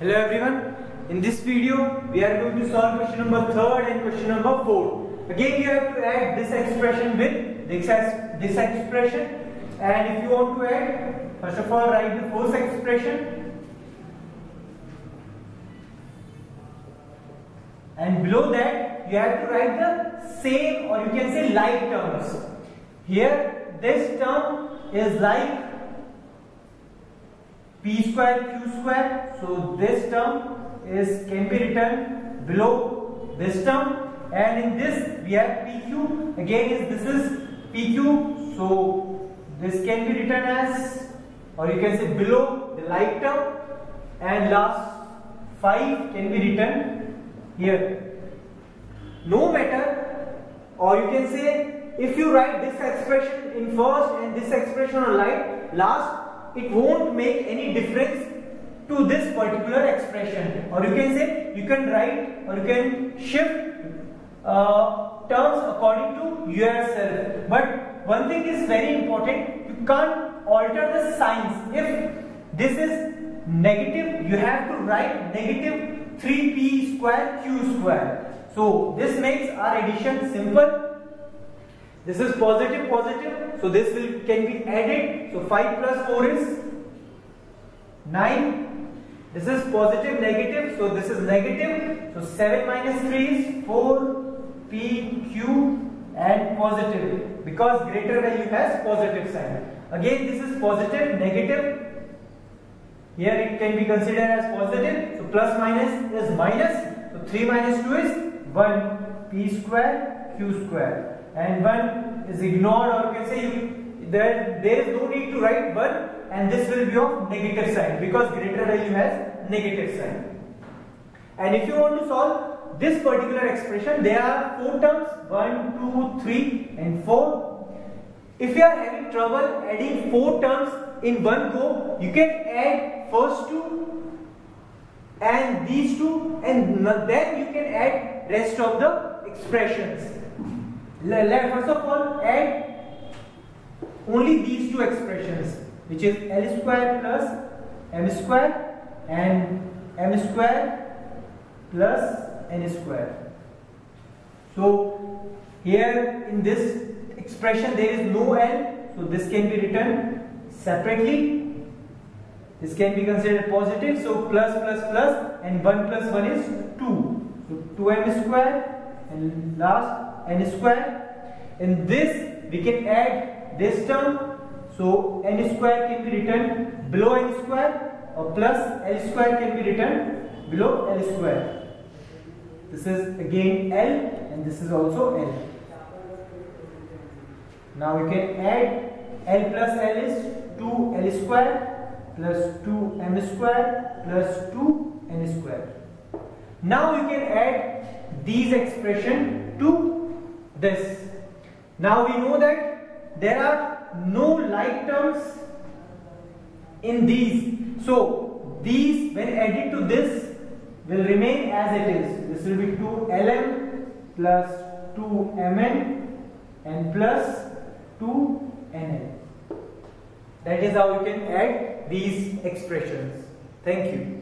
Hello everyone. In this video, we are going to solve question number 3rd and question number 4. Again, you have to add this expression with this, this expression. And if you want to add, first of all, write the first expression. And below that, you have to write the same or you can say like terms. Here, this term is like p square q square. So this term is can be written below this term. And in this we have pq again is this is pq so this can be written as or you can say below the like term. And last 5 can be written here. No matter or you can say if you write this expression in first and this expression on right last it won't make any difference to this particular expression. Or you can say you can write or you can shift uh, terms according to yourself. But one thing is very important you can't alter the signs. If this is negative you have to write negative 3p square q square. So this makes our addition simple this is positive positive so this will can be added so 5 plus 4 is 9 this is positive, negative, so this is negative. So 7 minus 3 is 4, P, Q and positive because greater value has positive sign. Again this is positive, negative. Here it can be considered as positive. So plus minus is minus. So 3 minus 2 is 1, P square, Q square. And 1 is ignored or you can say there, there is no need to write 1 and this will be of negative sign because greater value has negative sign. And if you want to solve this particular expression, there are four terms 1, 2, 3 and 4. If you are having trouble adding four terms in one go, you can add first two and these two and then you can add rest of the expressions. First of all, add only these two expressions which is L square plus M square and M square plus N square. So here in this expression there is no L so this can be written separately. This can be considered positive so plus plus plus and 1 plus 1 is 2. So 2m square and last n square. In this we can add this term so n square can be written below n square or plus L square can be written below L square. This is again L and this is also L. Now we can add L plus L is 2L square plus 2M square plus 2N square. Now you can add these expression to this. Now we know that there are no like terms in these. So these when added to this will remain as it is. This will be 2lm plus 2mn and plus 2nn. That is how you can add these expressions. Thank you.